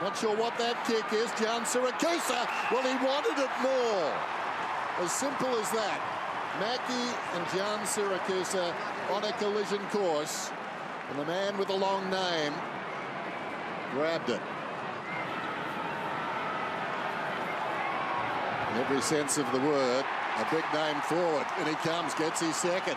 Not sure what that kick is. Giansiracusa. Well, he wanted it more. As simple as that. Mackie and Giansiracusa on a collision course. And the man with the long name grabbed it. In every sense of the word, a big name forward. And he comes, gets his second.